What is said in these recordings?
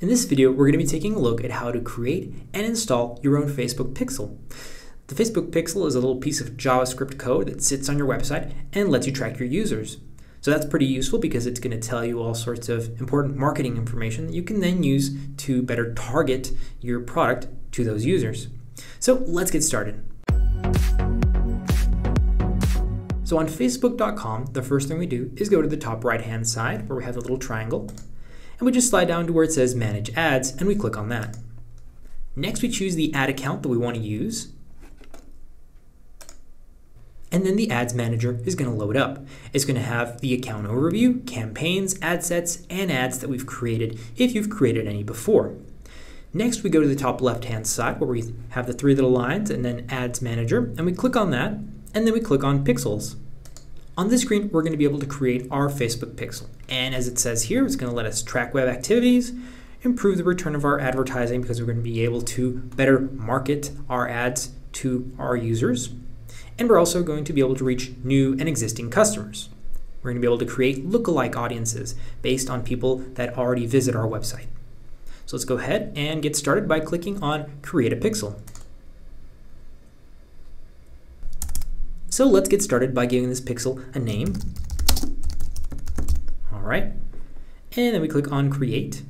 In this video, we're going to be taking a look at how to create and install your own Facebook pixel. The Facebook pixel is a little piece of JavaScript code that sits on your website and lets you track your users. So that's pretty useful because it's going to tell you all sorts of important marketing information that you can then use to better target your product to those users. So let's get started. So on facebook.com, the first thing we do is go to the top right hand side where we have the little triangle and we just slide down to where it says Manage Ads, and we click on that. Next, we choose the ad account that we want to use, and then the Ads Manager is going to load up. It's going to have the account overview, campaigns, ad sets, and ads that we've created if you've created any before. Next, we go to the top left-hand side where we have the three little lines and then Ads Manager, and we click on that, and then we click on Pixels. On this screen, we're going to be able to create our Facebook pixel. And as it says here, it's going to let us track web activities, improve the return of our advertising because we're going to be able to better market our ads to our users. And we're also going to be able to reach new and existing customers. We're going to be able to create lookalike audiences based on people that already visit our website. So let's go ahead and get started by clicking on Create a Pixel. So let's get started by giving this pixel a name. All right. And then we click on Create.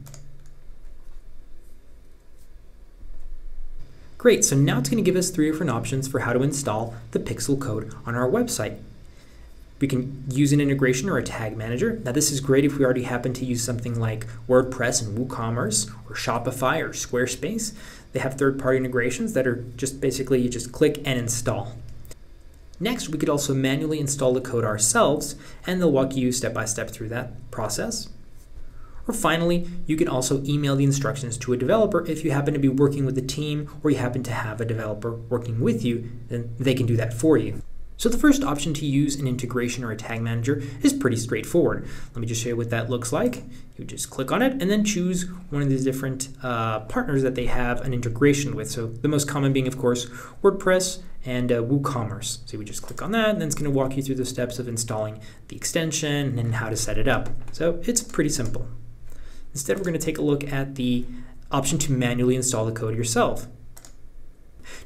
Great, so now it's going to give us three different options for how to install the pixel code on our website. We can use an integration or a tag manager. Now this is great if we already happen to use something like WordPress and WooCommerce or Shopify or Squarespace. They have third-party integrations that are just basically you just click and install. Next, we could also manually install the code ourselves, and they'll walk you step by step through that process. Or finally, you can also email the instructions to a developer if you happen to be working with a team or you happen to have a developer working with you, then they can do that for you. So the first option to use an integration or a tag manager is pretty straightforward. Let me just show you what that looks like. You just click on it and then choose one of the different uh, partners that they have an integration with. So the most common being, of course, WordPress and uh, WooCommerce. So we just click on that and then it's going to walk you through the steps of installing the extension and how to set it up. So it's pretty simple. Instead, we're going to take a look at the option to manually install the code yourself.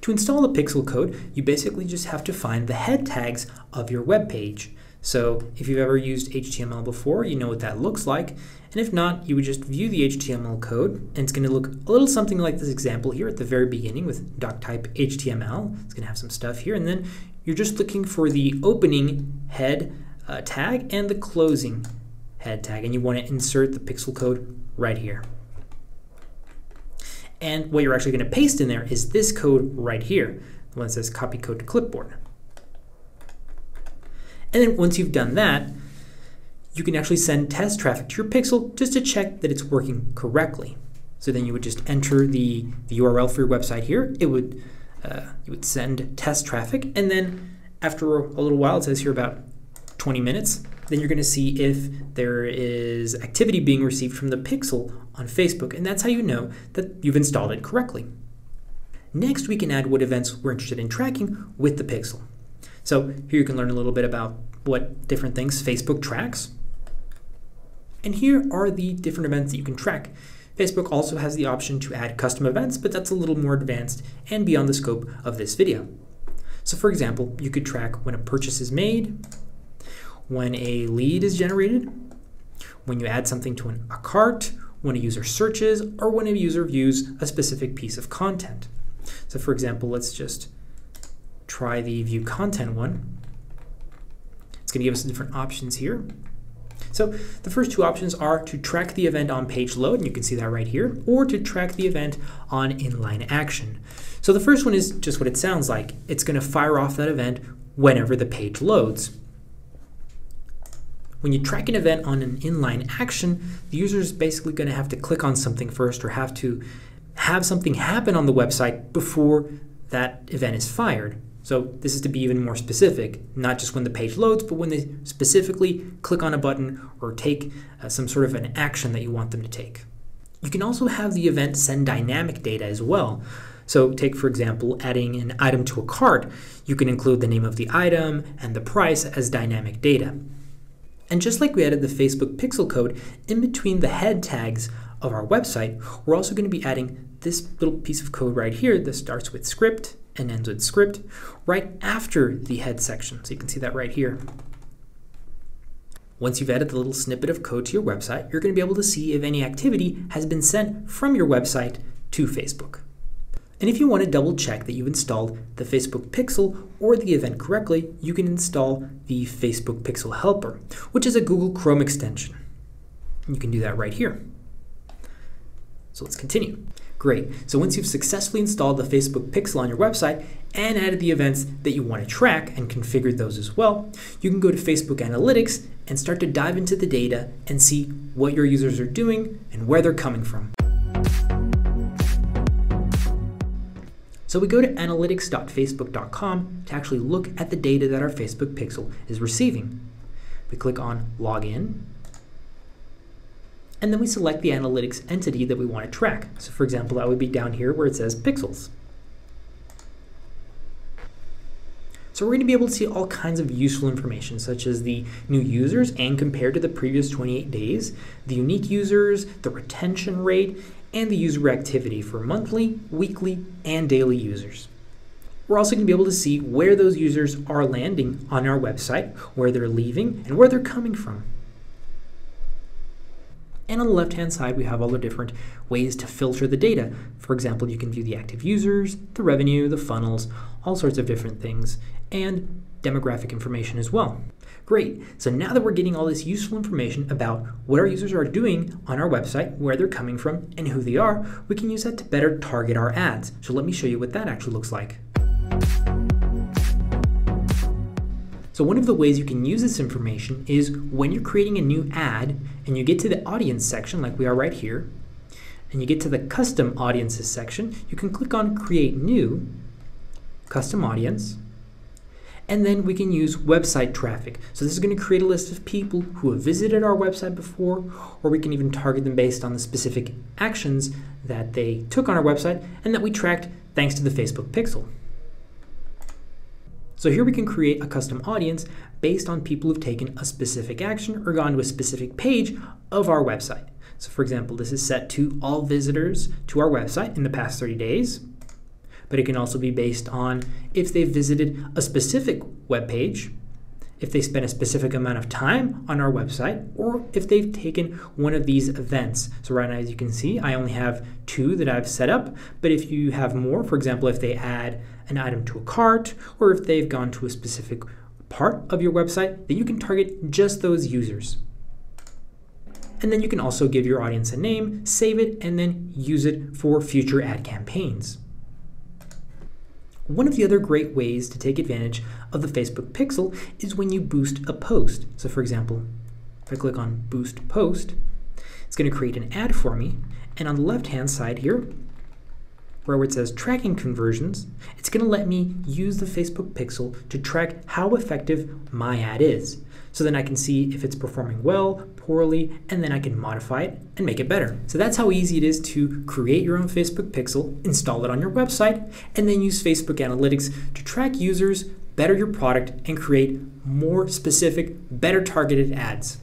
To install the pixel code, you basically just have to find the head tags of your web page. So if you've ever used HTML before, you know what that looks like. And if not, you would just view the HTML code, and it's going to look a little something like this example here at the very beginning with doctype HTML. It's going to have some stuff here, and then you're just looking for the opening head uh, tag and the closing head tag, and you want to insert the pixel code right here. And what you're actually going to paste in there is this code right here, the one that says copy code to clipboard. And then once you've done that, you can actually send test traffic to your pixel just to check that it's working correctly. So then you would just enter the, the URL for your website here. It would uh, you would send test traffic, and then after a little while, it says here about 20 minutes, then you're going to see if there is activity being received from the pixel on Facebook, and that's how you know that you've installed it correctly. Next, we can add what events we're interested in tracking with the pixel. So here you can learn a little bit about what different things Facebook tracks. And here are the different events that you can track. Facebook also has the option to add custom events, but that's a little more advanced and beyond the scope of this video. So for example, you could track when a purchase is made, when a lead is generated, when you add something to an, a cart, when a user searches, or when a user views a specific piece of content. So for example, let's just try the view content one. It's going to give us different options here. So the first two options are to track the event on page load, and you can see that right here, or to track the event on inline action. So the first one is just what it sounds like. It's going to fire off that event whenever the page loads. When you track an event on an inline action, the user is basically going to have to click on something first or have to have something happen on the website before that event is fired. So this is to be even more specific, not just when the page loads, but when they specifically click on a button or take uh, some sort of an action that you want them to take. You can also have the event send dynamic data as well. So take, for example, adding an item to a cart. You can include the name of the item and the price as dynamic data. And just like we added the Facebook pixel code, in between the head tags of our website, we're also going to be adding this little piece of code right here that starts with script and ends with script right after the head section. So you can see that right here. Once you've added the little snippet of code to your website, you're going to be able to see if any activity has been sent from your website to Facebook. And if you want to double check that you've installed the Facebook Pixel or the event correctly, you can install the Facebook Pixel Helper, which is a Google Chrome extension. You can do that right here. So let's continue. Great. So once you've successfully installed the Facebook Pixel on your website and added the events that you want to track and configured those as well, you can go to Facebook Analytics and start to dive into the data and see what your users are doing and where they're coming from. So we go to analytics.facebook.com to actually look at the data that our Facebook Pixel is receiving. We click on Login, and then we select the analytics entity that we want to track. So for example, that would be down here where it says pixels. So we're going to be able to see all kinds of useful information, such as the new users and compared to the previous 28 days, the unique users, the retention rate, and the user activity for monthly, weekly, and daily users. We're also going to be able to see where those users are landing on our website, where they're leaving, and where they're coming from. And on the left-hand side, we have all the different ways to filter the data. For example, you can view the active users, the revenue, the funnels, all sorts of different things, and demographic information as well. Great, so now that we're getting all this useful information about what our users are doing on our website, where they're coming from, and who they are, we can use that to better target our ads. So let me show you what that actually looks like. So one of the ways you can use this information is when you're creating a new ad and you get to the audience section like we are right here, and you get to the custom audiences section, you can click on create new, custom audience, and then we can use website traffic. So this is going to create a list of people who have visited our website before, or we can even target them based on the specific actions that they took on our website and that we tracked thanks to the Facebook Pixel. So here we can create a custom audience based on people who've taken a specific action or gone to a specific page of our website. So for example, this is set to all visitors to our website in the past 30 days, but it can also be based on if they've visited a specific web page, if they spend a specific amount of time on our website, or if they've taken one of these events. So right now, as you can see, I only have two that I've set up, but if you have more, for example, if they add an item to a cart, or if they've gone to a specific part of your website, then you can target just those users. And then you can also give your audience a name, save it, and then use it for future ad campaigns. One of the other great ways to take advantage of the Facebook Pixel is when you boost a post. So for example, if I click on Boost Post, it's going to create an ad for me. And on the left-hand side here, where it says tracking conversions, it's going to let me use the Facebook Pixel to track how effective my ad is. So then I can see if it's performing well, poorly, and then I can modify it and make it better. So that's how easy it is to create your own Facebook Pixel, install it on your website, and then use Facebook Analytics to track users, better your product, and create more specific, better targeted ads.